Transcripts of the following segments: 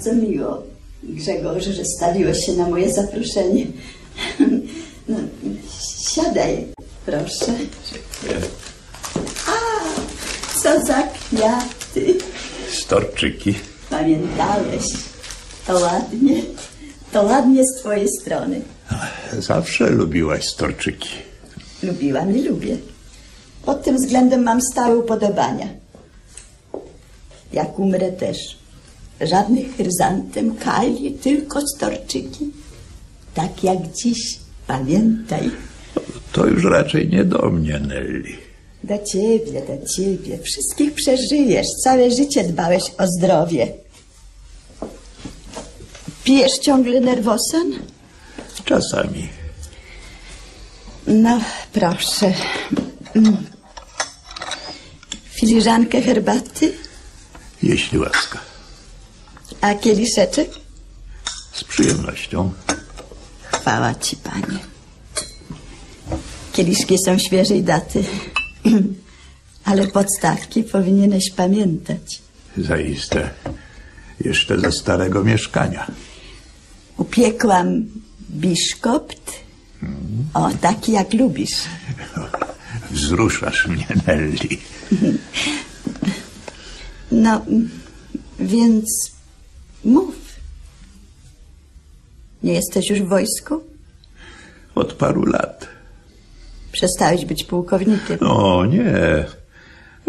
Bardzo miło, Grzegorz, że stawiłeś się na moje zaproszenie. No, siadaj, proszę. A, co za kwiaty. Storczyki. Pamiętałeś. To ładnie. To ładnie z twojej strony. Zawsze lubiłaś storczyki. Lubiłam i lubię. Pod tym względem mam stałe upodobania. Jak umrę też. Żadnych chryzantem, kali, tylko storczyki. Tak jak dziś. Pamiętaj. To już raczej nie do mnie, Nelly. Do ciebie, do ciebie. Wszystkich przeżyjesz. Całe życie dbałeś o zdrowie. Pijesz ciągle nerwosan? Czasami. No, proszę. Mm. Filiżankę herbaty? Jeśli łaska. A kieliszeczek? Z przyjemnością. Chwała ci, panie. Kieliszki są świeżej daty. Ale podstawki powinieneś pamiętać. Zaiste. Jeszcze ze starego mieszkania. Upiekłam biszkopt. O, taki jak lubisz. Wzruszasz mnie, Nelly. No, więc mów. Nie jesteś już w wojsku? Od paru lat. Przestałeś być pułkownikiem. O nie.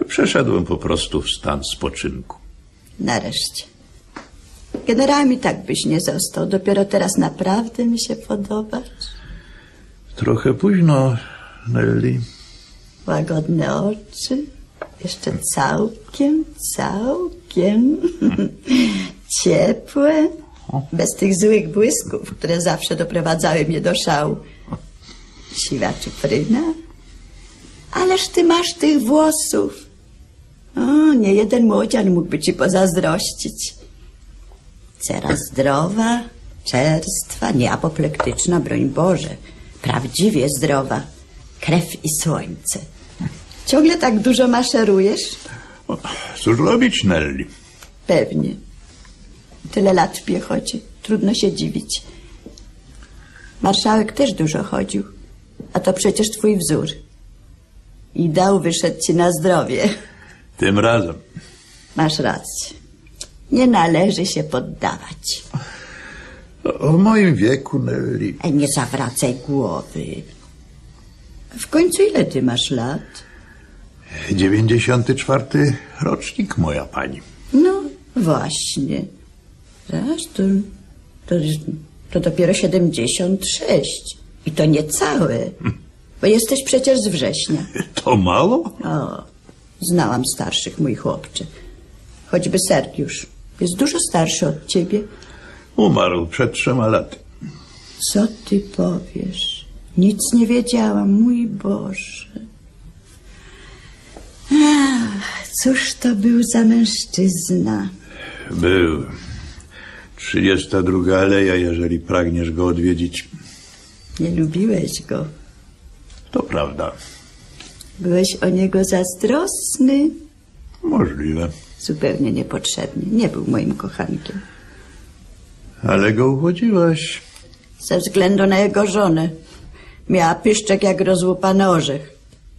Przeszedłem po prostu w stan spoczynku. Nareszcie. Generałem i tak byś nie został. Dopiero teraz naprawdę mi się podobasz. Trochę późno, Nelly. Łagodne oczy. Jeszcze całkiem, całkiem ciepłe. Bez tych złych błysków, które zawsze doprowadzały mnie do szału. Siwa czupryna. Ależ ty masz tych włosów. O, nie jeden młodzian mógłby ci pozazdrościć. Cera zdrowa, czerstwa, nie apoplektyczna, broń Boże. Prawdziwie zdrowa. Krew i słońce. Ciągle tak dużo maszerujesz? Cóż robić, Nelly? Pewnie. Tyle lat w piechocie. Trudno się dziwić. Marszałek też dużo chodził. A to przecież twój wzór. I dał wyszedł ci na zdrowie. Tym razem. Masz rację. Nie należy się poddawać. O, w moim wieku, Nelly. Ej, nie zawracaj głowy. W końcu ile ty masz lat? 94 rocznik, moja pani. No, właśnie. Raz, to, to, to dopiero 76. I to niecałe. Bo jesteś przecież z września. To mało? O, znałam starszych, mój chłopcze. Choćby Sergiusz. Jest dużo starszy od ciebie. Umarł przed trzema laty. Co ty powiesz? Nic nie wiedziałam, mój Boże. Ach, cóż to był za mężczyzna? Był. 32 aleja, jeżeli pragniesz go odwiedzić. Nie lubiłeś go. To prawda. Byłeś o niego zazdrosny. Możliwe. Zupełnie niepotrzebnie. Nie był moim kochankiem. Ale go uchodziłaś. Ze względu na jego żonę. Miała pyszczek jak rozłupany orzech.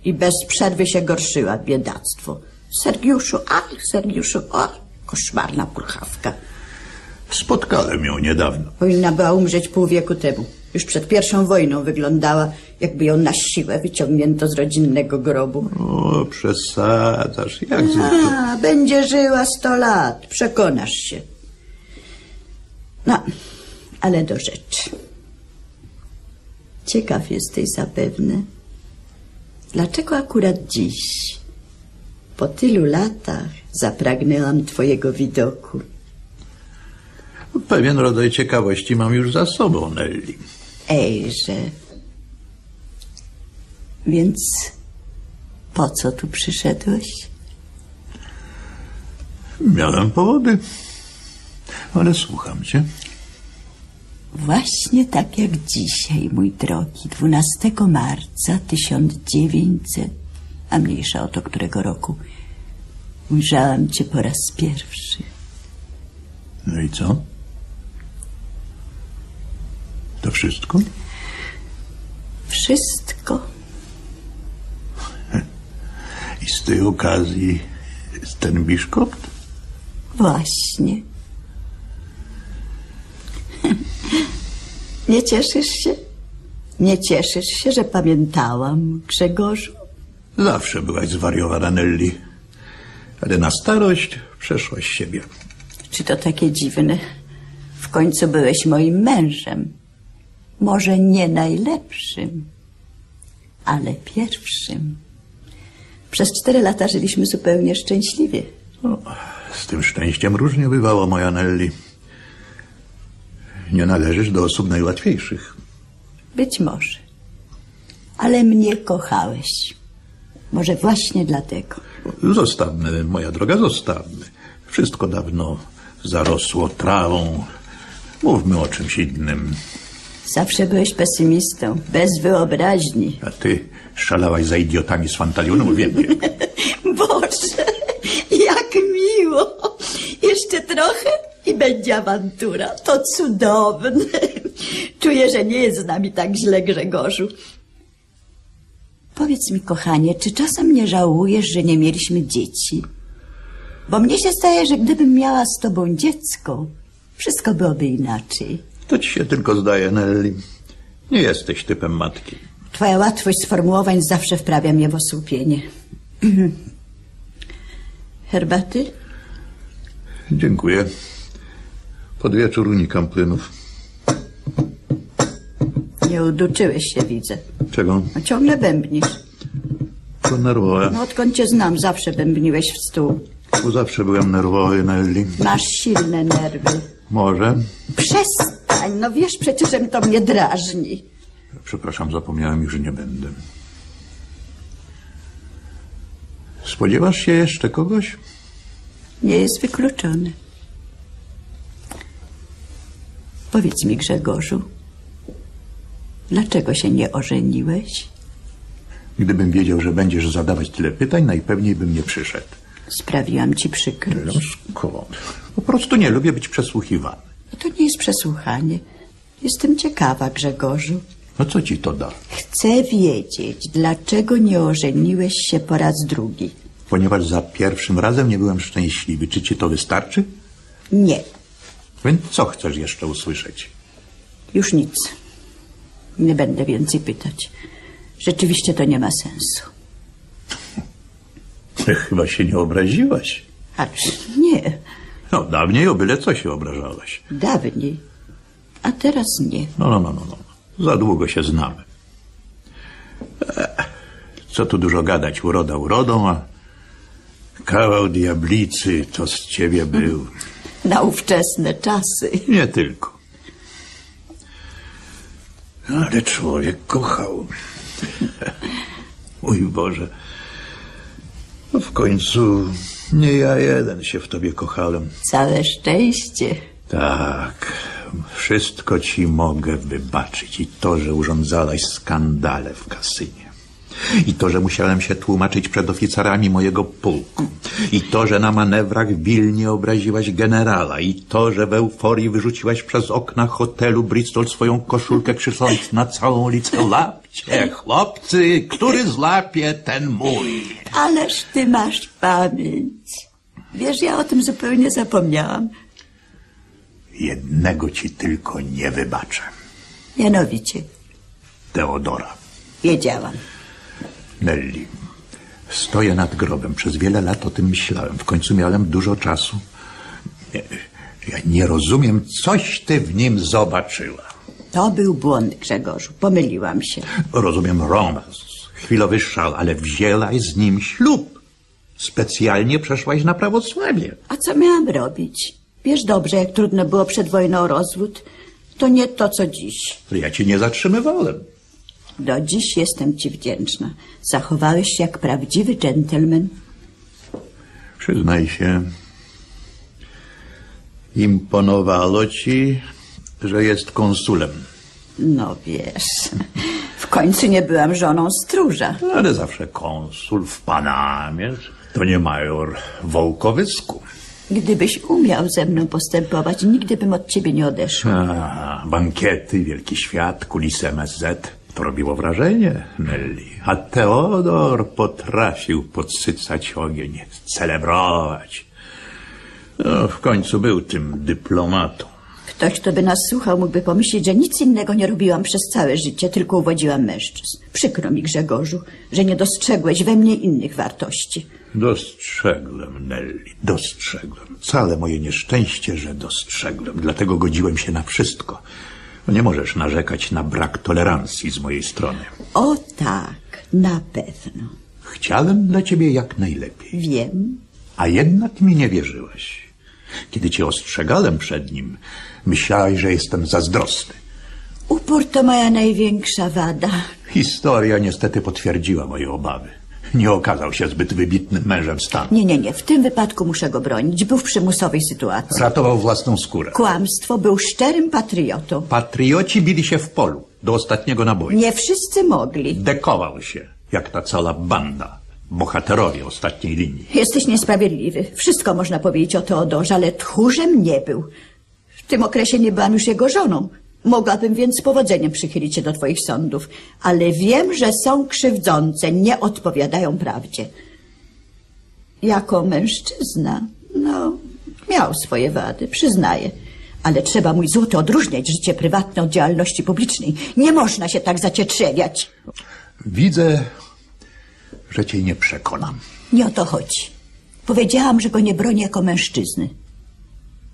I bez przerwy się gorszyła, biedactwo. Sergiuszu, ach, Sergiuszu, o, koszmarna purchawka. Spotkałem ją niedawno. Powinna była umrzeć pół wieku temu. Już przed pierwszą wojną wyglądała, jakby ją na siłę wyciągnięto z rodzinnego grobu. O, przesadzasz. Jak zwykle. A, będzie żyła sto lat, przekonasz się. No, ale do rzeczy. Ciekaw jesteś zapewne, dlaczego akurat dziś, po tylu latach, zapragnęłam twojego widoku. Pewien rodzaj ciekawości mam już za sobą, Nelly. Ejże. Więc po co tu przyszedłeś? Miałem powody. Ale słucham cię. Właśnie tak jak dzisiaj, mój drogi, 12 marca 1900, a mniejsza o to którego roku, ujrzałam cię po raz pierwszy. No i co? To wszystko? Wszystko. I z tej okazji ten biszkopt? Właśnie. Nie cieszysz się? Nie cieszysz się, że pamiętałam, Grzegorzu? Zawsze byłaś zwariowana, Nelly. Ale na starość przeszłaś siebie. Czy to takie dziwne? W końcu byłeś moim mężem. Może nie najlepszym, ale pierwszym. Przez cztery lata żyliśmy zupełnie szczęśliwie. No, z tym szczęściem różnie bywało, moja Nelly. Nie należysz do osób najłatwiejszych. Być może. Ale mnie kochałeś. Może właśnie dlatego. Zostawmy, moja droga, zostawmy. Wszystko dawno zarosło trawą. Mówmy o czymś innym. Zawsze byłeś pesymistą, bez wyobraźni. A ty szalałaś za idiotami z fantalionu, wiem, wiem. Boże, jak miło. Jeszcze trochę i będzie awantura. To cudowne. Czuję, że nie jest z nami tak źle, Grzegorzu. Powiedz mi, kochanie, czy czasem nie żałujesz, że nie mieliśmy dzieci? Bo mnie się zdaje, że gdybym miała z tobą dziecko, wszystko byłoby inaczej. To ci się tylko zdaje, Nelly. Nie jesteś typem matki. Twoja łatwość sformułowań zawsze wprawia mnie w osłupienie. Herbaty? Dziękuję. Pod wieczór unikam plynów. Nie uduczyłeś się, widzę. Czego? No, ciągle bębnisz. To nerwowe. No odkąd cię znam, zawsze bębniłeś w stół. Bo zawsze byłem nerwowy, Nelly. Masz silne nerwy. Może? Przestań, no wiesz przecież, że to mnie drażni. Przepraszam, zapomniałem już, że nie będę. Spodziewasz się jeszcze kogoś? Nie jest wykluczone. Powiedz mi, Grzegorzu, dlaczego się nie ożeniłeś? Gdybym wiedział, że będziesz zadawać tyle pytań, najpewniej bym nie przyszedł. Sprawiłam ci przykrość. No skąd? Po prostu nie lubię być przesłuchiwany. To nie jest przesłuchanie. Jestem ciekawa, Grzegorzu. No co ci to da? Chcę wiedzieć, dlaczego nie ożeniłeś się po raz drugi. Ponieważ za pierwszym razem nie byłem szczęśliwy. Czy ci to wystarczy? Nie, Więc co chcesz jeszcze usłyszeć? już nic. Nie będę więcej pytać. Rzeczywiście to nie ma sensu. Chyba się nie obraziłaś. Ależ nie, No, dawniej o byle co się obrażałaś. dawniej. A teraz nie. No, no, no, no, no. Za długo się znamy. E, co tu dużo gadać, uroda urodą, a kawał diablicy to z ciebie był. Na ówczesne czasy. Nie tylko. Ale człowiek kochał. Mój Boże. No w końcu nie ja jeden się w tobie kochałem. Całe szczęście. Tak, wszystko ci mogę wybaczyć. I to, że urządzałaś skandale w kasynie. I to, że musiałem się tłumaczyć przed oficerami mojego pułku. I to, że na manewrach w Wilnie obraziłaś generała. I to, że w euforii wyrzuciłaś przez okna hotelu Bristol swoją koszulkę, krzycząc na całą ulicę Lapcie, chłopcy, który złapie, ten mój. Ależ ty masz pamięć. Wiesz, ja o tym zupełnie zapomniałam. Jednego ci tylko nie wybaczę. Mianowicie, Teodora. wiedziałam. Nelly, stoję nad grobem. Przez wiele lat o tym myślałem. W końcu miałem dużo czasu. Nie, Ja nie rozumiem, coś ty w nim zobaczyła. To był błąd, Grzegorzu. Pomyliłam się. Rozumiem romans, chwilowy szał, ale wzięłaś z nim ślub. Specjalnie przeszłaś na prawosławie. A co miałam robić? Wiesz dobrze, jak trudno było przed wojną o rozwód. To nie to, co dziś. Ja cię nie zatrzymywałem. Do dziś jestem ci wdzięczna. Zachowałeś się jak prawdziwy dżentelmen. Przyznaj się, imponowało ci, że jest konsulem. No wiesz, w końcu nie byłam żoną stróża. Ale zawsze konsul w Panamie to nie major Wołkowysku. Gdybyś umiał ze mną postępować, nigdy bym od ciebie nie odeszła. A, bankiety, wielki świat, kulisy MSZ. To robiło wrażenie, Nelly. A Teodor potrafił podsycać ogień, celebrować. No, w końcu był tym dyplomatą. Ktoś, kto by nas słuchał, mógłby pomyśleć, że nic innego nie robiłam przez całe życie, tylko uwodziłam mężczyzn. Przykro mi, Grzegorzu, że nie dostrzegłeś we mnie innych wartości. Dostrzegłem, Nelly, dostrzegłem. Całe moje nieszczęście, że dostrzegłem. Dlatego godziłem się na wszystko. No Nie możesz narzekać na brak tolerancji z mojej strony. O tak, na pewno. Chciałem dla ciebie jak najlepiej. Wiem. A jednak mi nie wierzyłeś. Kiedy cię ostrzegałem przed nim, myślałeś, że jestem zazdrosny. Upór to moja największa wada. Historia niestety potwierdziła moje obawy. Nie okazał się zbyt wybitnym mężem stanu. Nie, nie, nie. W tym wypadku muszę go bronić. Był w przymusowej sytuacji. Ratował własną skórę. Kłamstwo. Był szczerym patriotą. Patrioci bili się w polu, do ostatniego naboju. Nie wszyscy mogli. Dekował się, jak ta cała banda. Bohaterowie ostatniej linii. Jesteś niesprawiedliwy. Wszystko można powiedzieć o Teodorze, ale tchórzem nie był. W tym okresie nie byłam już jego żoną. Mogłabym więc z powodzeniem przychylić się do twoich sądów, ale wiem, że są krzywdzące, nie odpowiadają prawdzie. Jako mężczyzna, no, miał swoje wady, przyznaję. Ale trzeba, mój złoty, odróżniać życie prywatne od działalności publicznej. Nie można się tak zacietrzewiać. Widzę, że cię nie przekonam. Nie o to chodzi. Powiedziałam, że go nie bronię jako mężczyzny.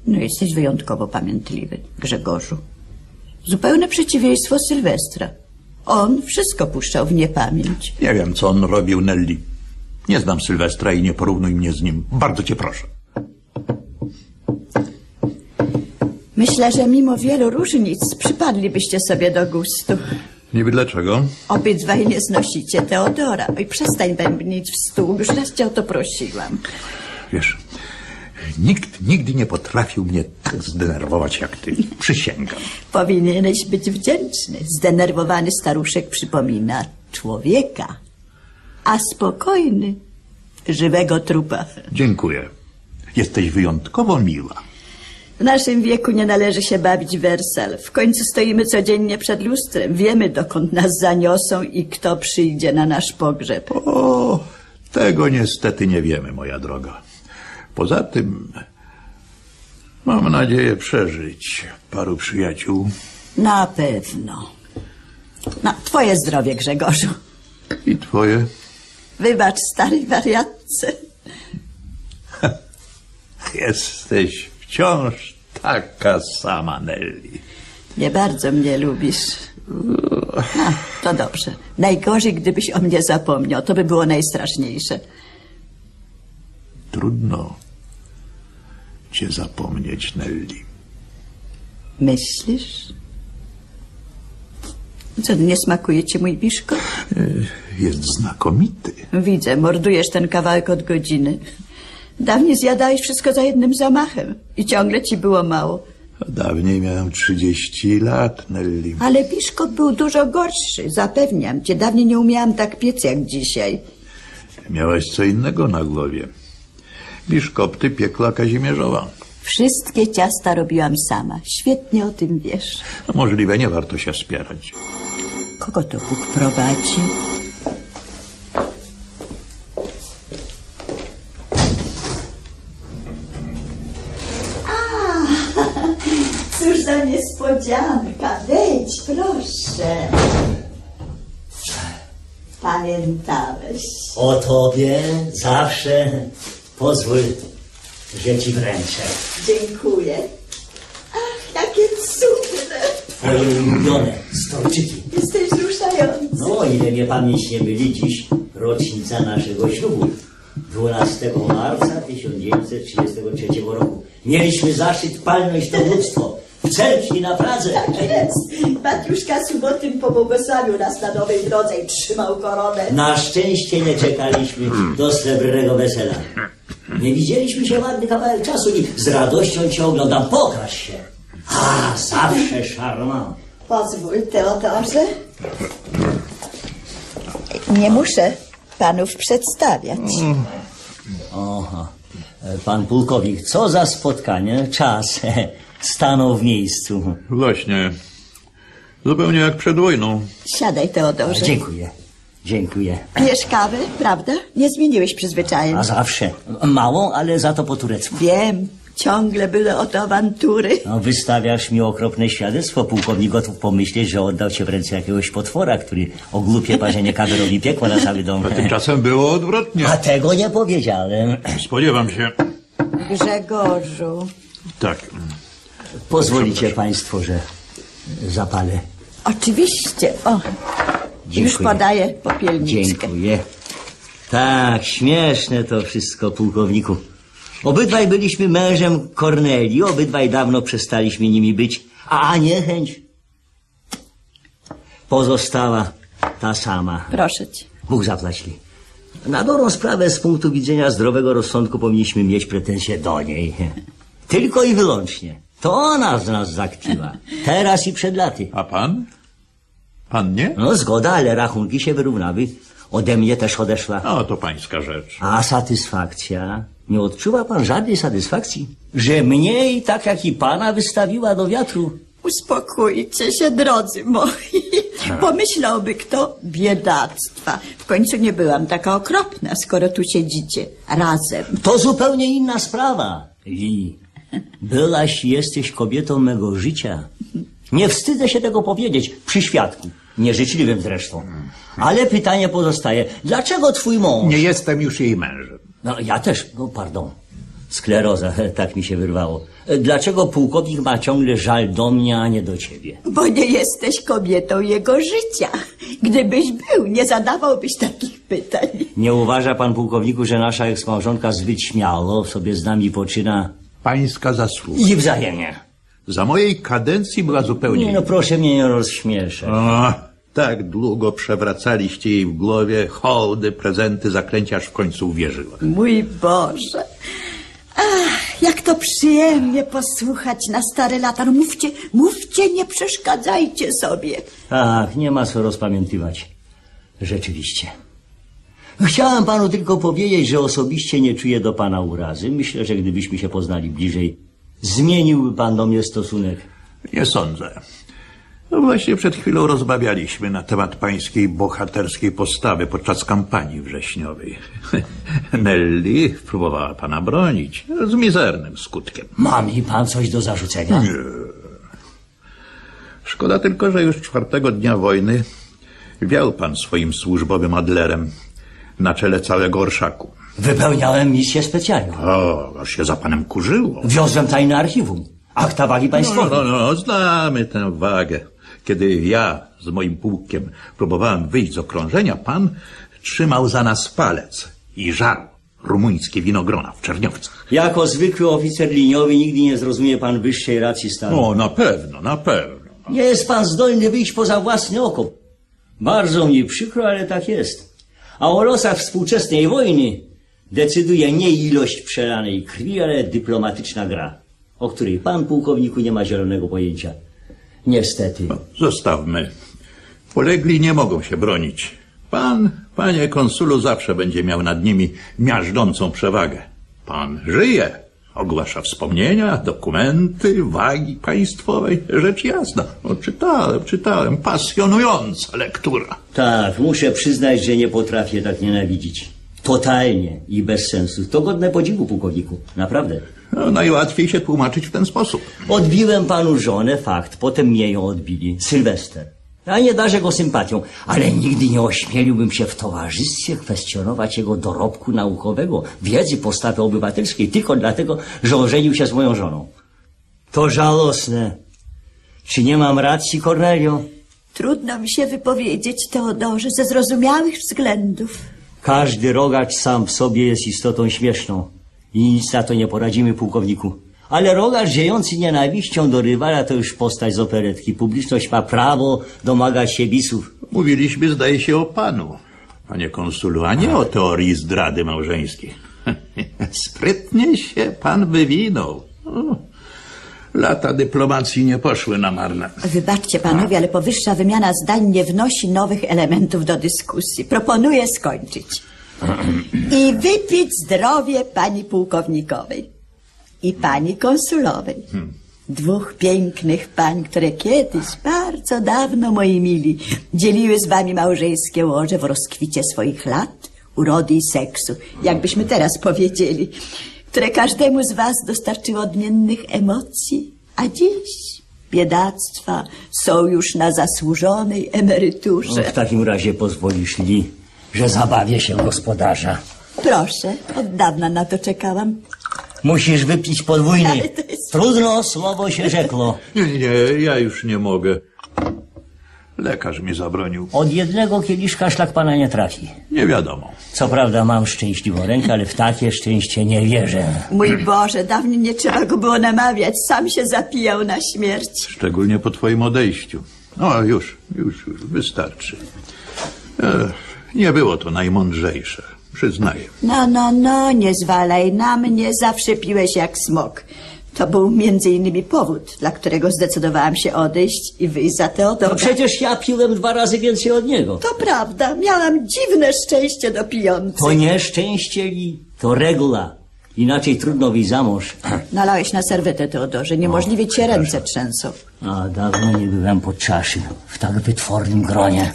No jesteś wyjątkowo pamiętliwy, Grzegorzu. Zupełne przeciwieństwo Sylwestra. On wszystko puszczał w niepamięć. Nie wiem, co on robił, Nelly. Nie znam Sylwestra i nie porównuj mnie z nim. Bardzo cię proszę. Myślę, że mimo wielu różnic przypadlibyście sobie do gustu. Niby dlaczego? Obydwaj nie znosicie Teodora. Oj, przestań bębnić w stół. Już raz cię o to prosiłam. Wiesz, nikt nigdy nie potrafił mnie tak zdenerwować jak ty. Przysięgam. Powinieneś być wdzięczny. Zdenerwowany staruszek przypomina człowieka, a spokojny żywego trupa. Dziękuję. Jesteś wyjątkowo miła. W naszym wieku nie należy się bawić wersal. W końcu stoimy codziennie przed lustrem. Wiemy, dokąd nas zaniosą i kto przyjdzie na nasz pogrzeb. O, tego niestety nie wiemy, moja droga. Poza tym mam nadzieję przeżyć paru przyjaciół Na pewno. No, twoje zdrowie, Grzegorzu. i twoje. Wybacz starej wariatce. Jesteś wciąż taka sama, Nelly. Nie bardzo mnie lubisz. No, to dobrze. Najgorzej, gdybyś o mnie zapomniał. To by było najstraszniejsze. Trudno cię zapomnieć, Nelly. Myślisz? Co, nie smakuje ci mój biszkot? Jest znakomity. Widzę, mordujesz ten kawałek od godziny. Dawniej zjadałeś wszystko za jednym zamachem i ciągle ci było mało. Dawniej miałem 30 lat, Nelly. Ale biszkop był dużo gorszy, zapewniam cię. Dawniej nie umiałam tak piec jak dzisiaj. Miałeś co innego na głowie. Biszkopty piekła Kazimierzowa. Wszystkie ciasta robiłam sama. Świetnie o tym wiesz. No, możliwe, nie warto się spierać. Kogo to Bóg prowadzi? Cóż za niespodzianka. Wejdź, proszę. Pamiętałeś. O tobie zawsze pozwól, że ci wręczę. Dziękuję. Ach, jakie cudne. Twoje ulubione stolczyki. Jesteś wzruszający. No, ile mnie pamięć nie myli, dziś rocznica naszego ślubu. 12 marca 1933 roku. Mieliśmy zaszczyt palnąć dowództwo w cerkwi na Pradze. Tak jest. Batiuszka Subotyn pobłogosławił nas na nowej drodze i trzymał koronę. Na szczęście nie czekaliśmy do srebrnego wesela. Nie widzieliśmy się ładny kawałek czasu i z radością cię oglądam. Pokaż się. A, zawsze szarmant. Pozwól, Teodorze. Nie muszę panów przedstawiać. Aha. Pan pułkownik, co za spotkanie, czas stanął w miejscu. Właśnie. Zupełnie jak przed wojną. Siadaj, Teodorze. Dziękuję, dziękuję. Pijesz kawę, prawda? Nie zmieniłeś przyzwyczajeń. A zawsze. Małą, ale za to po turecku. Wiem, ciągle były oto awantury. No, wystawiasz mi okropne świadectwo. Pułkownik gotów pomyśleć, że oddał cię w ręce jakiegoś potwora, który o głupie parzenie kawy robi piekło na cały dom. A tymczasem było odwrotnie. A tego nie powiedziałem. Spodziewam się. Grzegorzu. Tak. Pozwolicie państwo, że zapalę. Oczywiście. O, już Dziękuję. podaję popielniczkę. Dziękuję. Tak, śmieszne to wszystko, pułkowniku. Obydwaj byliśmy mężem Kornelii, obydwaj dawno przestaliśmy nimi być, a niechęć pozostała ta sama. Proszę cię. Bóg zapłaci. Na dobrą sprawę z punktu widzenia zdrowego rozsądku powinniśmy mieć pretensje do niej. Tylko i wyłącznie. To ona z nas zakpiła. Teraz i przed laty. A pan? Pan nie? No zgoda, ale rachunki się wyrównały. Ode mnie też odeszła. No, to pańska rzecz. A satysfakcja? Nie odczuwa pan żadnej satysfakcji? Że mnie i tak jak i pana wystawiła do wiatru? Uspokójcie się, drodzy moi. Pomyślałby kto biedactwa. W końcu nie byłam taka okropna, skoro tu siedzicie razem. To zupełnie inna sprawa. Li, byłaś i jesteś kobietą mego życia. Nie wstydzę się tego powiedzieć przy świadku. Nieżyczliwym zresztą. Ale pytanie pozostaje. Dlaczego twój mąż... Nie jestem już jej mężem. No ja też, no pardon. Skleroza, tak mi się wyrwało. Dlaczego pułkownik ma ciągle żal do mnie, a nie do ciebie? Bo nie jesteś kobietą jego życia. Gdybyś był, nie zadawałbyś takich pytań. Nie uważa pan pułkowniku, że nasza eksmałżonka zbyt śmiało sobie z nami poczyna? Pańska zasługa. I wzajemnie. Za mojej kadencji była zupełnie Nie no proszę mnie nie rozśmieszać. O, tak długo przewracaliście jej w głowie hołdy, prezenty, zaklęcia, aż w końcu uwierzyła. Mój Boże. Ach, jak to przyjemnie posłuchać na stare lata. No mówcie, mówcie, nie przeszkadzajcie sobie. Tak, nie ma co rozpamiętywać. Rzeczywiście. Chciałem panu tylko powiedzieć, że osobiście nie czuję do pana urazy. Myślę, że gdybyśmy się poznali bliżej, zmieniłby pan do mnie stosunek. Nie sądzę. No właśnie przed chwilą rozmawialiśmy na temat pańskiej bohaterskiej postawy podczas kampanii wrześniowej. Nelly próbowała pana bronić z mizernym skutkiem. Ma mi pan coś do zarzucenia? Szkoda tylko, że już czwartego dnia wojny wiał pan swoim służbowym adlerem na czele całego orszaku. Wypełniałem misję specjalną. O, aż się za panem kurzyło. Wiozłem tajne archiwum. Akta wagi No, państwowej. no, no, znamy tę wagę. Kiedy ja z moim pułkiem próbowałem wyjść z okrążenia, pan trzymał za nas palec i żarł rumuńskie winogrona w Czerniowcach. Jako zwykły oficer liniowy nigdy nie zrozumie pan wyższej racji stanu. No, na pewno, na pewno. Nie jest pan zdolny wyjść poza własny okop. Bardzo mi przykro, ale tak jest. A o losach współczesnej wojny decyduje nie ilość przelanej krwi, ale dyplomatyczna gra, o której pan pułkowniku nie ma zielonego pojęcia. Niestety. No, zostawmy. Polegli nie mogą się bronić. Pan, panie konsulu, zawsze będzie miał nad nimi miażdżącą przewagę. Pan żyje. Ogłasza wspomnienia, dokumenty, wagi państwowej. Rzecz jasna. No, czytałem, czytałem. Pasjonująca lektura. Tak, muszę przyznać, że nie potrafię tak nienawidzić. Totalnie i bez sensu. To godne podziwu, pułkowniku. Naprawdę. No, najłatwiej się tłumaczyć w ten sposób. Odbiłem panu żonę, fakt. Potem mnie ją odbili. Sylwester. Ja nie darzę go sympatią, ale nigdy nie ośmieliłbym się w towarzystwie kwestionować jego dorobku naukowego, wiedzy, postawy obywatelskiej, tylko dlatego, że ożenił się z moją żoną. To żałosne. Czy nie mam racji, Cornelio? Trudno mi się wypowiedzieć, Teodorze, ze zrozumiałych względów. Każdy rogacz sam w sobie jest istotą śmieszną. I nic na to nie poradzimy, pułkowniku. Ale rogacz ziejący nienawiścią do rywala to już postać z operetki. Publiczność ma prawo domagać się bisów. Mówiliśmy, zdaje się, o panu, panie konsulu, a nie o teorii zdrady małżeńskiej. Sprytnie się pan wywinął. Lata dyplomacji nie poszły na marne. Wybaczcie panowie, ale powyższa wymiana zdań nie wnosi nowych elementów do dyskusji. Proponuję skończyć. I wypić zdrowie pani pułkownikowej i pani konsulowej. Dwóch pięknych pań, które kiedyś, bardzo dawno, moi mili, dzieliły z wami małżeńskie łoże w rozkwicie swoich lat, urody i seksu, jakbyśmy teraz powiedzieli, które każdemu z was dostarczyły odmiennych emocji, a dziś biedactwa są już na zasłużonej emeryturze. No, w takim razie pozwolisz li, że zabawię się gospodarza. Proszę, od dawna na to czekałam. Musisz wypić podwójny. To jest- Trudno, słowo się rzekło. Nie, nie, ja już nie mogę. Lekarz mi zabronił. Od jednego kieliszka szlak pana nie trafi. Nie wiadomo. Co prawda mam szczęśliwą rękę, ale w takie szczęście nie wierzę. Mój Boże, dawno nie trzeba go było namawiać, sam się zapijał na śmierć. Szczególnie po twoim odejściu. No, już, już, już, wystarczy. E, nie było to najmądrzejsze, przyznaję. No, no, no, nie zwalaj na mnie, zawsze piłeś jak smok. To był między innymi powód, dla którego zdecydowałam się odejść i wyjść za Teodora. No przecież ja piłem dwa razy więcej od niego. To prawda, miałam dziwne szczęście do pijących. To nieszczęście li, to regula. Inaczej trudno wyjść za mąż. Nalałeś na serwetę, Teodorze, niemożliwie cię ręce trzęsą. A dawno nie byłem pod czaszy w tak wytwornym gronie.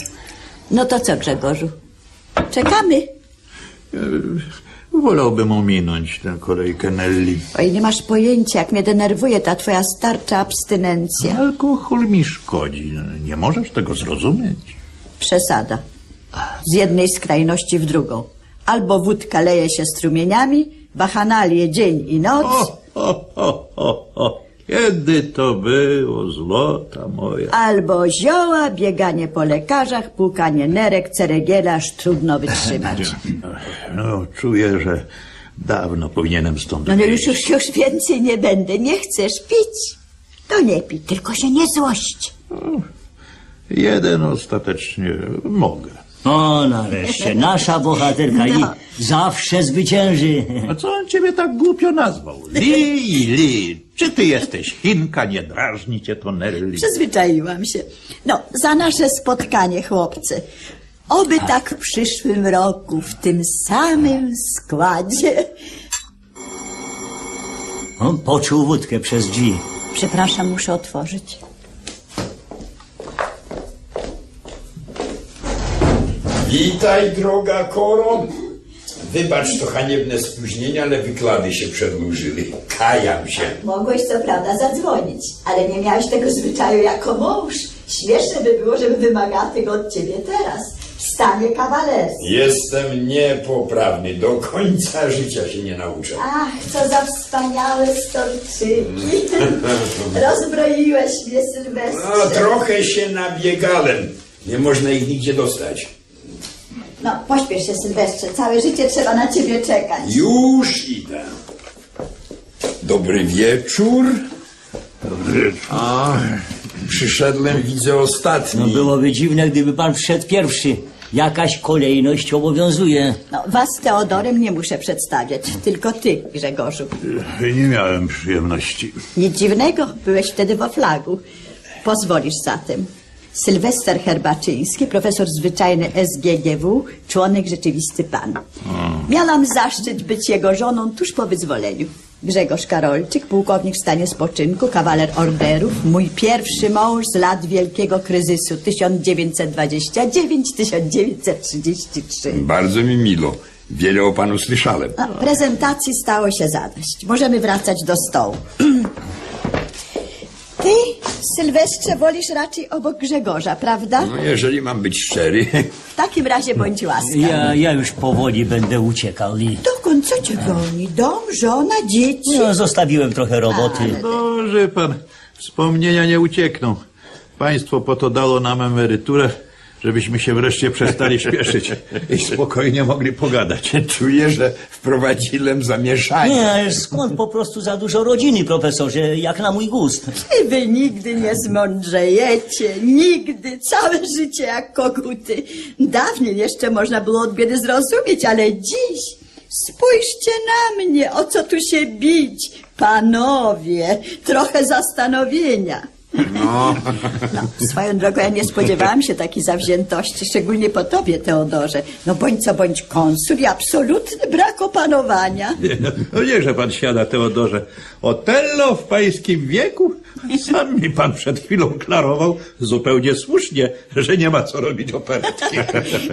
No to co, Grzegorzu? Czekamy. Wolałbym ominąć tę kolejkę Nelly. Oj, nie masz pojęcia, jak mnie denerwuje ta twoja starcza abstynencja. Alkohol mi szkodzi. Nie możesz tego zrozumieć. Przesada. Z jednej skrajności w drugą. Albo wódka leje się strumieniami, bachanalie dzień i noc. Kiedy to było, złota moja? albo zioła, bieganie po lekarzach, płukanie nerek, ceregiela, aż trudno wytrzymać. No, czuję, że dawno powinienem stąd No, no już, już, już więcej nie będę. Nie chcesz pić? To nie pij, tylko się nie złość. Jeden ostatecznie mogę. O, nareszcie, nasza bohaterka Li No. zawsze zwycięży. A co on ciebie tak głupio nazwał? Li, Li, czy ty jesteś Chinka? Nie drażni cię to Nelly. Przyzwyczaiłam się. No, za nasze spotkanie, chłopcy. Oby tak w przyszłym roku, w tym samym składzie. On poczuł wódkę przez drzwi. Przepraszam, muszę otworzyć. Witaj, droga Koro. Wybacz to haniebne spóźnienie, ale wyklady się przedłużyły. Kajam się. Mogłeś co prawda zadzwonić, ale nie miałeś tego zwyczaju jako mąż. Śmieszne by było, żeby wymagała tego od ciebie teraz, w stanie kawalerskim. Jestem niepoprawny. Do końca życia się nie nauczę. Ach, co za wspaniałe stolczyki. Rozbroiłeś mnie, Sylwestrze. No, trochę się nabiegałem. Nie można ich nigdzie dostać. No, pośpiesz się, Sylwestrze. Całe życie trzeba na ciebie czekać. Już idę. Dobry wieczór. A, przyszedłem, widzę ostatni. No byłoby dziwne, gdyby pan wszedł pierwszy. Jakaś kolejność obowiązuje. No, was z Teodorem nie muszę przedstawiać, tylko ty, Grzegorzu. Nie miałem przyjemności. Nic dziwnego, byłeś wtedy w flagu. Pozwolisz zatem. Sylwester Herbaczyński, profesor zwyczajny SGGW, członek rzeczywisty pan. Miałam zaszczyt być jego żoną tuż po wyzwoleniu. Grzegorz Karolczyk, pułkownik w stanie spoczynku, kawaler orderów, mój pierwszy mąż z lat wielkiego kryzysu 1929-1933. Bardzo mi miło. Wiele o panu słyszałem. No, prezentacji stało się zadość. Możemy wracać do stołu. Ty, Sylwestrze, wolisz raczej obok Grzegorza, prawda? No, jeżeli mam być szczery, W takim razie bądź łaskaw. Ja, ja już powoli będę uciekał, Li. Dokąd, co cię goni? Dom, żona, dzieci? No, zostawiłem trochę roboty. Boże pan, wspomnienia nie uciekną. Państwo po to dało nam emeryturę, żebyśmy się wreszcie przestali śpieszyć i spokojnie mogli pogadać. czuję, że wprowadziłem zamieszanie. Nie, ale skąd po prostu za dużo rodziny, profesorze, jak na mój gust. I wy nigdy nie zmądrzejecie, nigdy, całe życie jak koguty. Dawniej jeszcze można było od biedy zrozumieć, ale dziś spójrzcie na mnie, o co tu się bić. Panowie, trochę zastanowienia. No, No, swoją drogą ja nie spodziewałam się takiej zawziętości, szczególnie po tobie, Teodorze. No bądź co bądź konsul i absolutny brak opanowania. No niechże pan siada, Teodorze. Otello w pańskim wieku? Sam mi pan przed chwilą klarował zupełnie słusznie, że nie ma co robić operetki.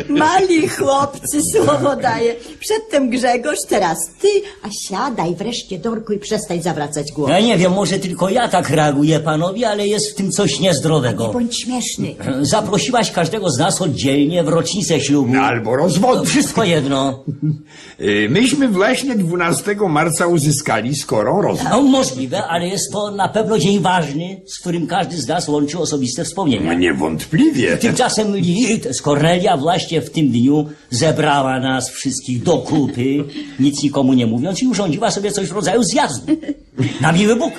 Mali chłopcy, słowo daję. Przedtem Grzegorz, teraz ty, a siadaj wreszcie, Dorku, i przestań zawracać głowę. Ja nie wiem, może tylko ja tak reaguję, panowie, ale jest w tym coś niezdrowego. Bądź śmieszny. Zaprosiłaś każdego z nas oddzielnie w rocznicę ślubu. no albo rozwodu. Wszystko jedno. Y, Myśmy właśnie 12 marca uzyskali skorą rozwód. No, możliwe, ale jest to na pewno dzień ważny, z którym każdy z nas łączy osobiste wspomnienia. No niewątpliwie. Tymczasem Lilit, Kornelia właśnie w tym dniu zebrała nas wszystkich do kupy, nic nikomu nie mówiąc i urządziła sobie coś w rodzaju zjazdu. Na miły Bóg.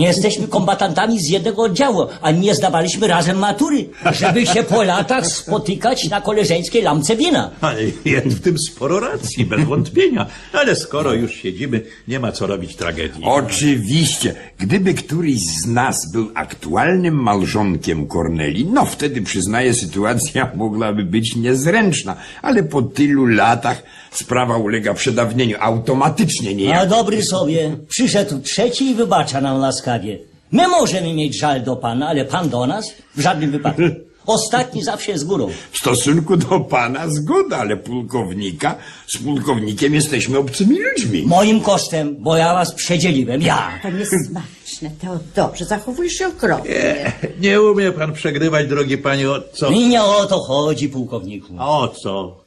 Nie jesteśmy kombatantami z jednego oddziału, ani nie zdawaliśmy razem matury, żeby się po latach spotykać na koleżeńskiej lampce wina. Ale jest w tym sporo racji, bez wątpienia. Ale skoro już siedzimy, nie ma co robić tragedii. Oczywiście, gdyby któryś z nas był aktualnym małżonkiem Korneli, no wtedy przyznaję, sytuacja mogłaby być niezręczna, ale po tylu latach sprawa ulega przedawnieniu automatycznie, nie A dobry sobie, przyszedł trzeci i wybacza nam łaskawie. My możemy mieć żal do pana, ale pan do nas? W żadnym wypadku. Ostatni zawsze z górą. W stosunku do pana zgoda, ale pułkownika, z pułkownikiem jesteśmy obcymi ludźmi. Moim kosztem, bo ja was przedzieliłem. Ja. To niesmaczne, Teodorze, zachowujesz się okropnie. Nie, nie umie pan przegrywać, drogi panie, o co? I nie o to chodzi, pułkowniku. A o co?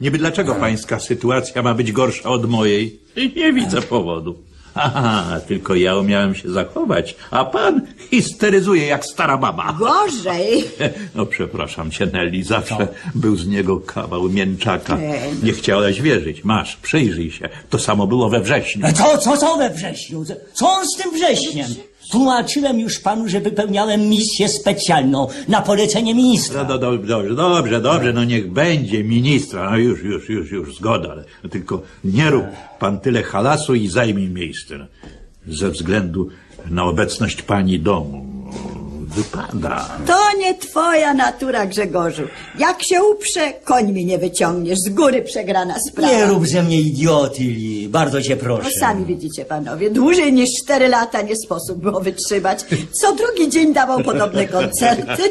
Niby dlaczego pańska sytuacja ma być gorsza od mojej? Nie widzę powodu. Aha, tylko ja umiałem się zachować, a pan histeryzuje jak stara baba. Gorzej. No przepraszam cię, Nelly, zawsze był z niego kawał mięczaka. Nie chciałeś wierzyć. Masz, przyjrzyj się. To samo było we wrześniu. E, Co, co, co we wrześniu? Co on z tym wrześniem? Tłumaczyłem już panu, że wypełniałem misję specjalną na polecenie ministra. No, do, do, dobrze, dobrze, dobrze, no niech będzie ministra. No już, już, już, już, zgoda, ale tylko nie rób pan tyle halasu i zajmij miejsce. Ze względu na obecność pani domu. Wypada. To nie twoja natura, Grzegorzu. Jak się uprze, koń mi nie wyciągniesz. Z góry przegrana sprawa. Nie rób ze mnie idioty, Li. Bardzo cię No proszę. sami widzicie, panowie, dłużej niż cztery lata nie sposób było wytrzymać. Co drugi dzień dawał podobne koncerty.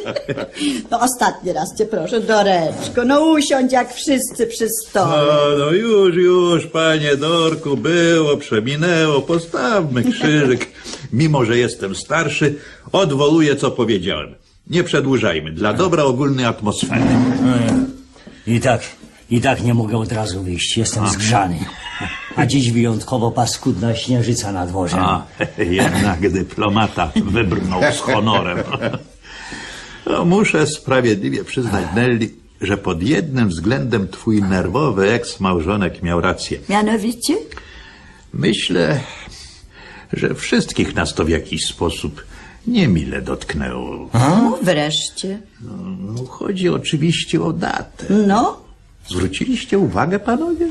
No ostatni raz cię proszę, Doreczko, no usiądź jak wszyscy przy stole. No, no już, już, panie Dorku, było, przeminęło, postawmy krzyżyk. Mimo, że jestem starszy, odwoluję, co powiedziałem. Nie przedłużajmy, dla dobra ogólnej atmosfery. I tak, i tak nie mogę od razu wyjść. Jestem zgrzany. A dziś wyjątkowo paskudna śnieżyca na dworze. A, jednak dyplomata wybrnął z honorem. No, muszę sprawiedliwie przyznać, Nelly, że pod jednym względem twój nerwowy eks-małżonek miał rację. Mianowicie? Myślę, że wszystkich nas to w jakiś sposób niemile dotknęło. No wreszcie. No, chodzi oczywiście o datę. No, Zwróciliście uwagę, panowie?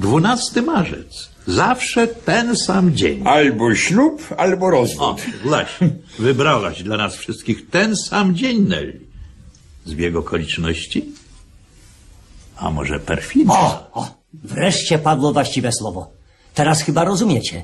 12 marzec. Zawsze ten sam dzień. Albo ślub, albo O, rozwód. właśnie. Wybrałaś dla nas wszystkich ten sam dzień, Nelly. Zbieg okoliczności? A może perfidna? O, o, wreszcie padło właściwe słowo. Teraz chyba rozumiecie,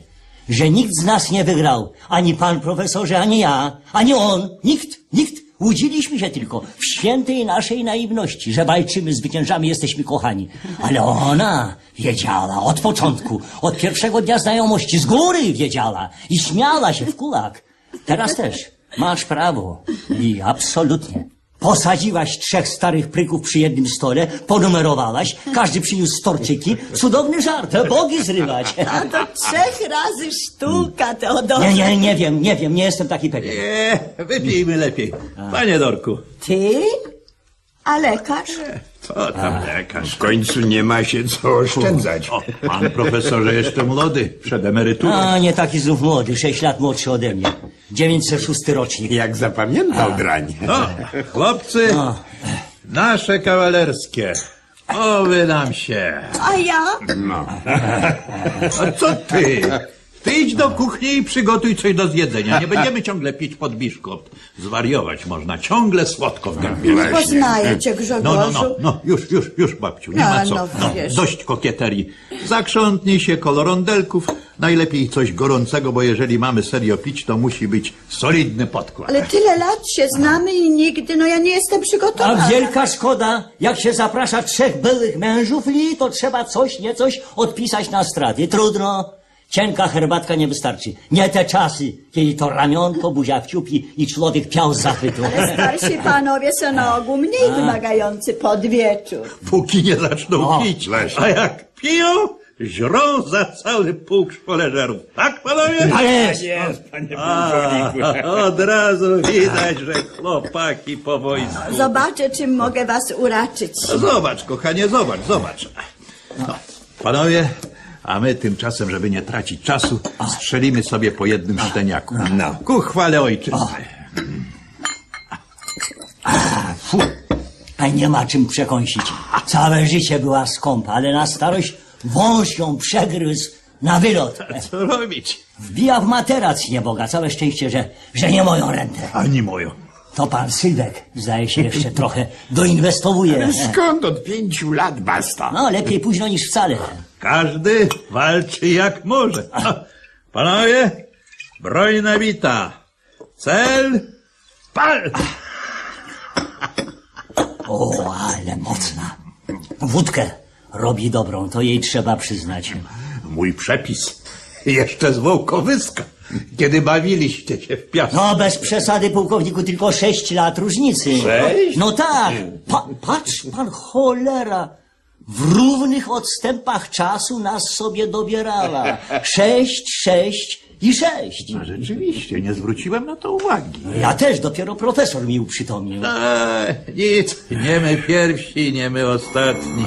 że nikt z nas nie wygrał. Ani pan profesorze, ani ja, ani on. Nikt, nikt. Łudziliśmy się tylko w świętej naszej naiwności, że walczymy, zwyciężamy, jesteśmy kochani. Ale ona wiedziała od początku, od pierwszego dnia znajomości, z góry wiedziała i śmiała się w kulak. Teraz też masz prawo i absolutnie. Posadziłaś trzech starych pryków przy jednym stole, ponumerowałaś, każdy przyniósł storczyki. Cudowny żart, bogi zrywać. a to trzech razy sztuka, Teodorze. Nie, nie, nie wiem, nie wiem, nie jestem taki pewien. Nie, wypijmy lepiej. Panie Dorku, Ty? A lekarz? co tam lekarz? W końcu nie ma się co oszczędzać. O, pan profesorze jeszcze młody, przed emeryturą. A, nie taki znów młody, sześć lat młodszy ode mnie. 906 rocznik. Jak zapamiętał drań. No, chłopcy, nasze kawalerskie, oby nam się. A ja? No. A co ty? Ty idź do kuchni i przygotuj coś do zjedzenia. Nie będziemy ciągle pić pod biszkopt. Zwariować można. Ciągle słodko w gębie. Nie poznaję cię, Grzegorzu. No, no, no, no, już, już, już, babciu, nie No, ma co. no, No, dość kokieterii. Zakrzątnij się kolorondelków. Najlepiej coś gorącego, bo jeżeli mamy serio pić, to musi być solidny podkład. Ale tyle lat się znamy i nigdy, no ja nie jestem przygotowana. A wielka szkoda, jak się zaprasza trzech byłych mężów li, to trzeba coś, nie coś odpisać na straty. Trudno. Cienka herbatka nie wystarczy. Nie te czasy, kiedy to ramionko, buzia w ciup i, człowiek piał z zachwytu. Starsi panowie są na ogół mniej wymagający pod wieczór. Póki nie zaczną O, pić. właśnie. A jak piją, żrą za cały pułk szpoleżerów. Tak, panowie? A jest! Jest, panie A, od razu widać, że chłopaki po wojsku. Zobaczę, czym mogę was uraczyć. Zobacz, kochanie, zobacz, zobacz. No, panowie, a my tymczasem, żeby nie tracić czasu, strzelimy sobie po jednym szczeniaku. No. Ku chwale ojczyzny. Fu. A nie ma czym przekąsić. Całe życie była skąpa, ale na starość wąż ją przegryzł na wylot. Co robić? Wbija w materac nieboga. Całe szczęście, że, że nie moją rentę. Ani moją. To pan Sylwek, zdaje się, jeszcze trochę doinwestowuje. Skąd od pięciu lat basta? No, lepiej późno niż wcale. Każdy walczy jak może. Panowie, broń nabita. Cel, pal! O, ale mocna. Wódkę robi dobrą, to jej trzeba przyznać. Mój przepis. Jeszcze z Wołkowyska, kiedy bawiliście się w piasku. No, bez przesady, pułkowniku, tylko sześć lat różnicy. Sześć? No tak. Pa, patrz pan, cholera. W równych odstępach czasu nas sobie dobierała. Sześć, sześć i sześć. A rzeczywiście, nie zwróciłem na to uwagi. Ja też, dopiero profesor mi uprzytomnił. Eee, nic, nie my pierwsi, nie my ostatni.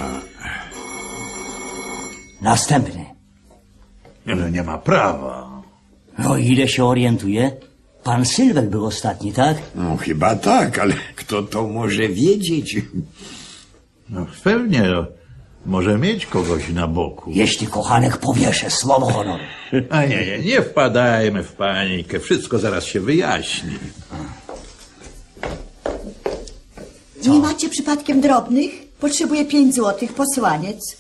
Następny. Ale nie ma prawa. No, ile się orientuję? Pan Sylwek był ostatni, tak? No chyba tak, ale kto to może wiedzieć? No pewnie, no, może mieć kogoś na boku. Jeśli kochanek powiesze słowo honoru. A nie, nie, nie wpadajmy w panikę, wszystko zaraz się wyjaśni. Nie macie przypadkiem drobnych? Potrzebuję pięć złotych, posłaniec.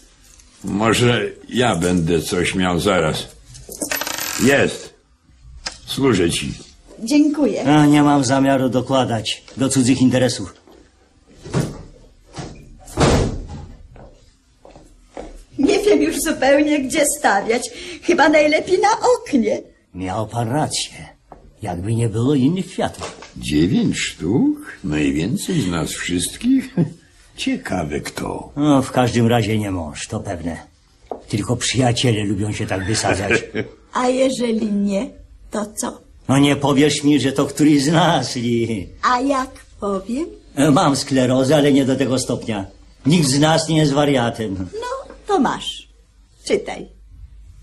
Może ja będę coś miał zaraz. Jest. Służę ci. Dziękuję. A, nie mam zamiaru dokładać do cudzych interesów. Nie wiem już zupełnie, gdzie stawiać. Chyba najlepiej na oknie. Miał pan rację. Jakby nie było innych kwiatów. Dziewięć sztuk? Najwięcej z nas wszystkich? Ciekawe kto. No, w każdym razie nie mąż, to pewne. Tylko przyjaciele lubią się tak wysadzać. A jeżeli nie, to co? No nie powiesz mi, że to któryś z nas, li. A jak powiem? E, Mam sklerozę, ale nie do tego stopnia. Nikt z nas nie jest wariatem. No, to masz. Czytaj.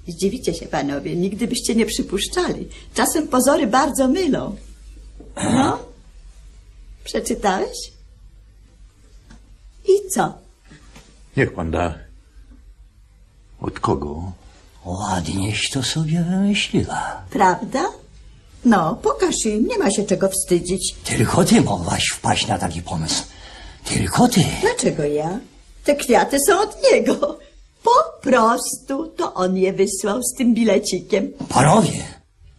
Zdziwicie się panowie, nigdy byście nie przypuszczali. Czasem pozory bardzo mylą. No? Przeczytałeś? I co? Niech pan da. Od kogo? Ładnieś to sobie wymyśliła. Prawda? No, pokaż im, nie ma się czego wstydzić. Tylko ty mogłaś wpaść na taki pomysł. Tylko ty. Dlaczego ja? Te kwiaty są od niego. Po prostu to on je wysłał z tym bilecikiem. Panowie,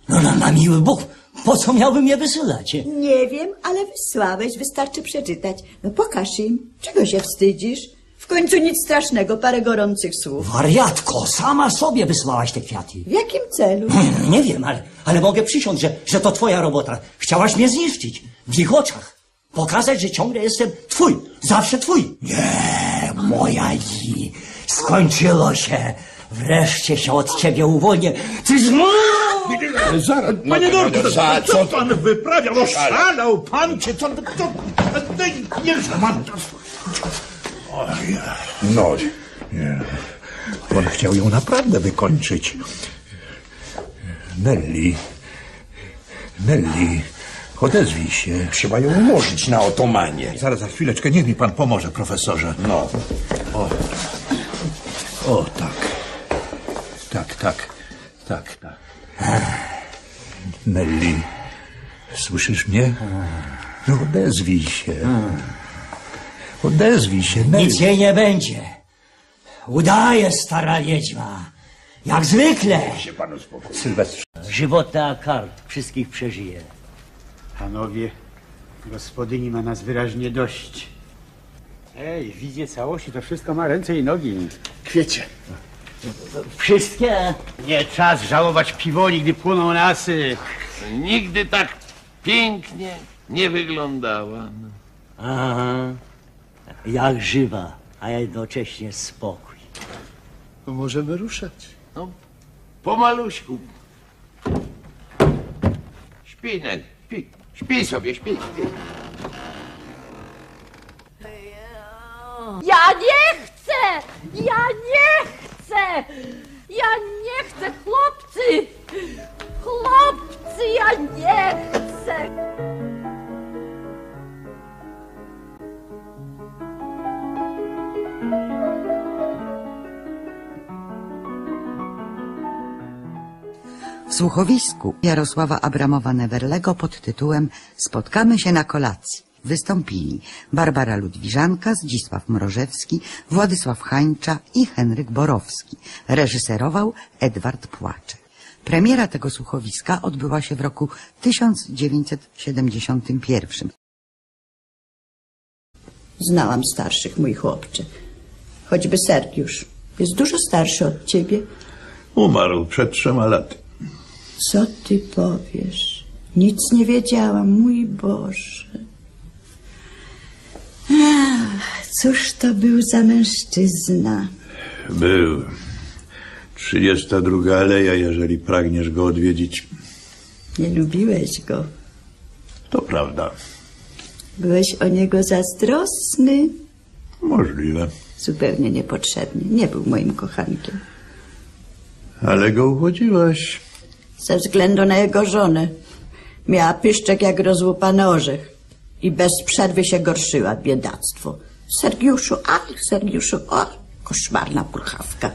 no na, na miły Bóg, po co miałbym je wysyłać? Nie wiem, ale wysłałeś, wystarczy przeczytać. No pokaż im, czego się wstydzisz? W końcu nic strasznego, parę gorących słów. Wariatko, sama sobie wysłałaś te kwiaty. W jakim celu? Nie wiem, ale, ale mogę przysiąc, że, że to twoja robota. Chciałaś mnie zniszczyć. W ich oczach. Pokazać, że ciągle jestem twój. Zawsze twój. Nie, moja Li. Skończyło się. Wreszcie się od ciebie uwolnię. Ty z... Ale zaraz... no, Panie no, no, doktorze, za co pan wyprawia? No szalał pan, czy co? co nie. No, Nie. On chciał ją naprawdę wykończyć. Nelly. Nelly. Odezwij się. trzeba ją ułożyć na otomanie. Zaraz, za chwileczkę, niech mi pan pomoże, profesorze. No. O, tak. Tak, tak. Tak, tak. Nelly, słyszysz mnie? No odezwij się. Odezwij się, Nelly. Nic jej nie będzie. Udaje stara wiedźma. Jak zwykle. Sylwestrze. Żywota kart wszystkich przeżyje. Panowie, gospodyni ma nas wyraźnie dość. Ej, w widzie całości to wszystko ma ręce i nogi. Kwiecie. Wszystkie? Nie czas żałować piwoli, gdy płoną lasy. Nigdy tak pięknie nie wyglądała. Aha. Jak żywa, a jednocześnie spokój. Możemy ruszać. No, pomaluśku. Śpi, Nel, śpi. Śpi sobie, śpi, śpi. Ja nie chcę! Ja nie chcę! Ja nie chcę, chłopcy! Chłopcy, ja nie chcę! W słuchowisku Jarosława Abramowa-Newerlego pod tytułem Spotkamy się na kolacji wystąpili Barbara Ludwiżanka, Zdzisław Mrożewski, Władysław Hańcza i Henryk Borowski. Reżyserował Edward Płaczek. Premiera tego słuchowiska odbyła się w roku 1971. Znałam starszych, mój chłopcze. Choćby Sergiusz. Jest dużo starszy od ciebie. Umarł przed trzema laty. Co ty powiesz? Nic nie wiedziałam, mój Boże. Ach, cóż to był za mężczyzna? Był. 32 aleja, jeżeli pragniesz go odwiedzić. Nie lubiłeś go. To prawda. Byłeś o niego zazdrosny. Możliwe. Zupełnie niepotrzebnie. Nie był moim kochankiem. Ale go uchodziłaś. Ze względu na jego żonę. Miała pyszczek jak rozłupany orzech. I bez przerwy się gorszyła, biedactwo. Sergiuszu, ach, Sergiuszu, o, koszmarna purchawka.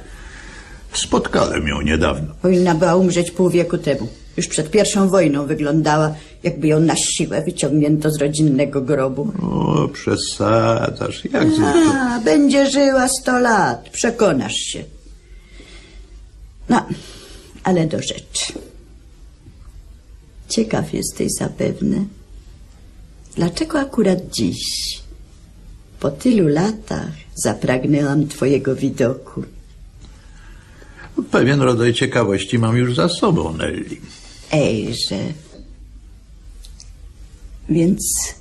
Spotkałem ją niedawno. Powinna była umrzeć pół wieku temu. Już przed pierwszą wojną wyglądała, jakby ją na siłę wyciągnięto z rodzinnego grobu. O, przesadzasz. Jak. A, będzie żyła sto lat, przekonasz się. No, ale do rzeczy. Ciekaw jesteś zapewne, dlaczego akurat dziś, po tylu latach, zapragnęłam twojego widoku. Pewien rodzaj ciekawości mam już za sobą, Nelly. Ejże. Więc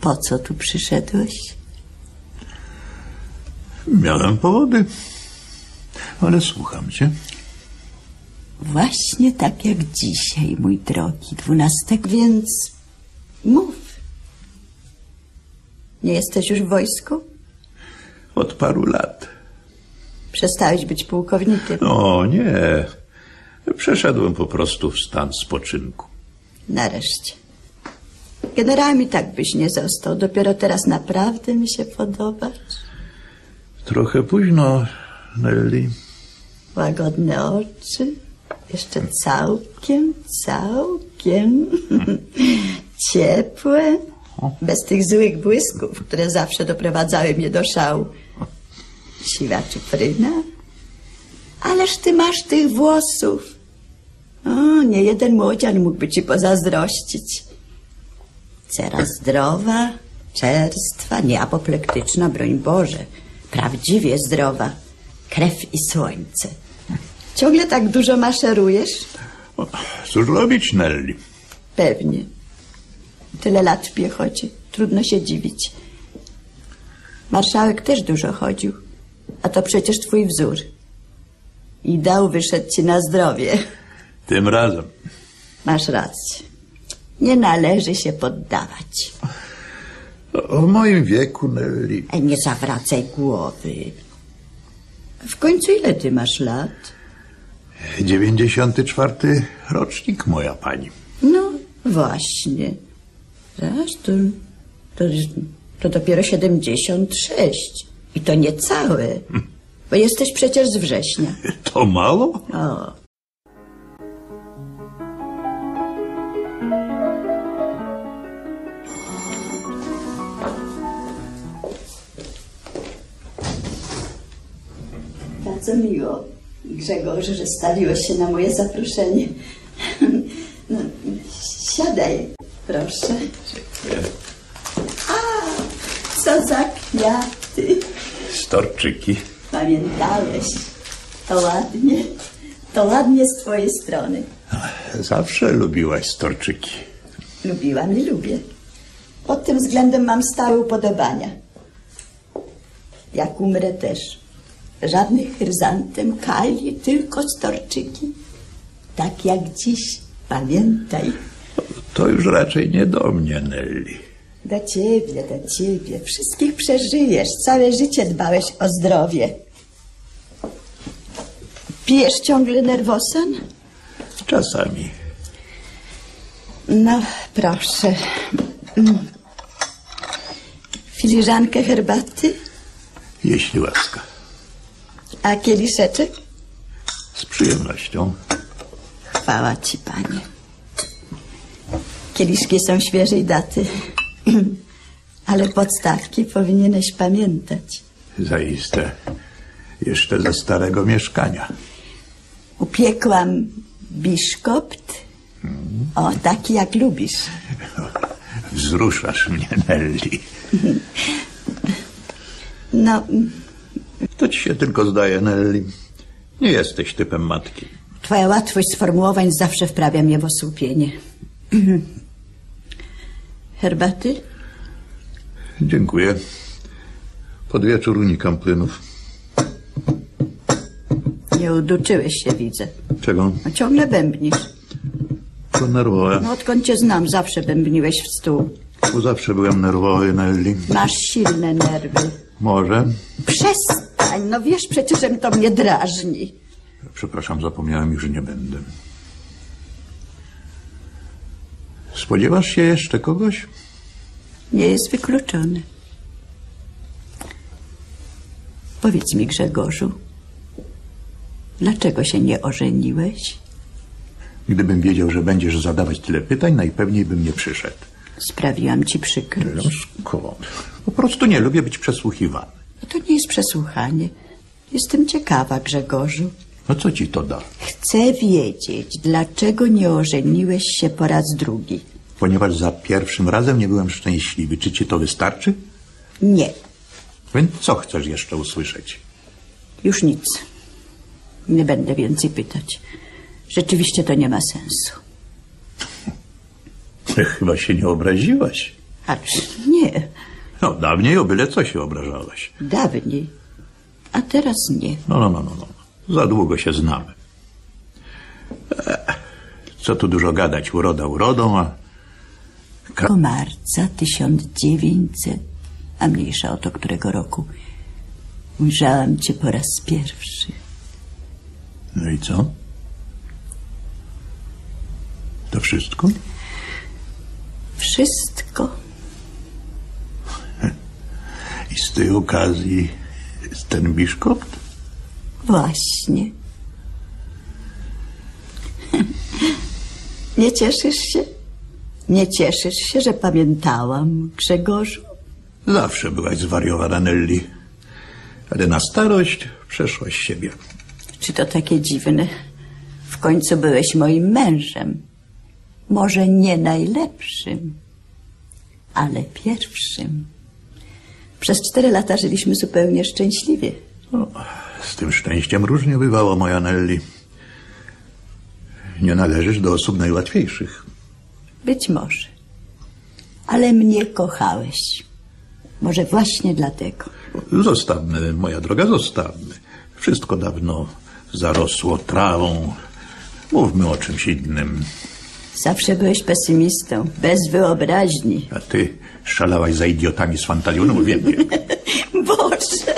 po co tu przyszedłeś? Miałem powody. Ale słucham cię. Właśnie tak jak dzisiaj, mój drogi, dwunastego, więc mów. Nie jesteś już w wojsku? Od paru lat. Przestałeś być pułkownikiem. O, nie. Przeszedłem po prostu w stan spoczynku. Nareszcie. Generałem i tak byś nie został. Dopiero teraz naprawdę mi się podobasz. Trochę późno, Nelly. Łagodne oczy. Jeszcze całkiem, całkiem ciepłe. Bez tych złych błysków, które zawsze doprowadzały mnie do szału. Siwa czupryna. Ależ ty masz tych włosów. O, nie jeden młodzian mógłby ci pozazdrościć. Cera zdrowa, czerstwa, nie apoplektyczna, broń Boże. Prawdziwie zdrowa. Krew i słońce. Ciągle tak dużo maszerujesz? Cóż robić, Nelly? Pewnie. Tyle lat w piechocie. Trudno się dziwić. Marszałek też dużo chodził. A to przecież twój wzór. I dał wyszedł ci na zdrowie. Tym razem. Masz rację. Nie należy się poddawać. O, w moim wieku, Nelly. Ej, nie zawracaj głowy. W końcu ile ty masz lat? 94 rocznik, moja pani. No, właśnie. Zaś to, to, to dopiero 76. I to nie niecałe. Bo jesteś przecież z września. To mało? O. Bardzo miło, Grzegorz, że stawiłeś się na moje zaproszenie. No, siadaj, proszę. A, co za kwiaty. Storczyki. Pamiętałeś. To ładnie. To ładnie z twojej strony. Zawsze lubiłaś storczyki. Lubiłam i lubię. Pod tym względem mam stałe upodobania. Jak umrę też. Żadnych chryzantem, kali, tylko storczyki. Tak jak dziś. Pamiętaj. To już raczej nie do mnie, Nelly. Do ciebie, do ciebie. Wszystkich przeżyjesz. Całe życie dbałeś o zdrowie. Pijesz ciągle nerwosan? Czasami. No, proszę. Mm. Filiżankę herbaty? Jeśli łaska. A kieliszeczek? Z przyjemnością. Chwała ci, panie. Kieliszki są świeżej daty. Ale podstawki powinieneś pamiętać. Zaiste. Jeszcze ze starego mieszkania. Upiekłam biszkopt. O, taki jak lubisz. Wzruszasz mnie, Nelly. No, To ci się tylko zdaje, Nelly. Nie jesteś typem matki. twoja łatwość sformułowań zawsze wprawia mnie w osłupienie. Herbaty? Dziękuję. Pod wieczór unikam plynów. Nie uduczyłeś się, widzę. Czego? No, ciągle bębnisz. To nerwowe. No, odkąd cię znam, zawsze bębniłeś w stół. Bo zawsze byłem nerwowy, Nelly. Masz silne nerwy. Może? Przestań, no wiesz przecież, że to mnie drażni. Przepraszam, zapomniałem już, że nie będę. Spodziewasz się jeszcze kogoś? Nie jest wykluczone. Powiedz mi, Grzegorzu, dlaczego się nie ożeniłeś? Gdybym wiedział, że będziesz zadawać tyle pytań, najpewniej bym nie przyszedł. Sprawiłam ci przykrość. No skąd? Po prostu nie lubię być przesłuchiwany. No to nie jest przesłuchanie. Jestem ciekawa, Grzegorzu. No co ci to da? Chcę wiedzieć, dlaczego nie ożeniłeś się po raz drugi. Ponieważ za pierwszym razem nie byłem szczęśliwy. Czy ci to wystarczy? Nie, Więc co chcesz jeszcze usłyszeć? już nic. Nie będę więcej pytać. Rzeczywiście to nie ma sensu. Chyba się nie obraziłaś. Acz nie, No, dawniej o byle co się obrażałaś. dawniej. A teraz nie. No, no, no, no, no. Za długo się znamy. E, Co tu dużo gadać, uroda urodą, a... Ka- marca 1900, a mniejsza o to którego roku, ujrzałam cię po raz pierwszy. No i co? To wszystko? Wszystko. I z tej okazji ten biszkopt? Właśnie. Nie cieszysz się? Nie cieszysz się, że pamiętałam, Grzegorzu? Zawsze byłaś zwariowana, Nelly. Ale na starość przeszłaś siebie. Czy to takie dziwne? W końcu byłeś moim mężem. Może nie najlepszym, ale pierwszym. Przez cztery lata żyliśmy zupełnie szczęśliwie. No, z tym szczęściem różnie bywało, moja Nelly. Nie należysz do osób najłatwiejszych. Być może. Ale mnie kochałeś. Może właśnie dlatego. Zostawmy, moja droga, zostawmy. Wszystko dawno zarosło trawą. Mówmy o czymś innym. Zawsze byłeś pesymistą, bez wyobraźni. A ty szalałaś za idiotami z fantalionu, wiem. Boże,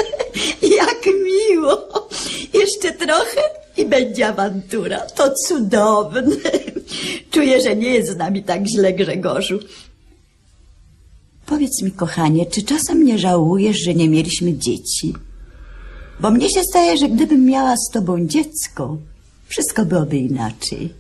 jak miło. Jeszcze trochę i będzie awantura. To cudowne. Czuję, że nie jest z nami tak źle, Grzegorzu. Powiedz mi, kochanie, czy czasem nie żałujesz, że nie mieliśmy dzieci? Bo mnie się zdaje, że gdybym miała z tobą dziecko, wszystko byłoby inaczej.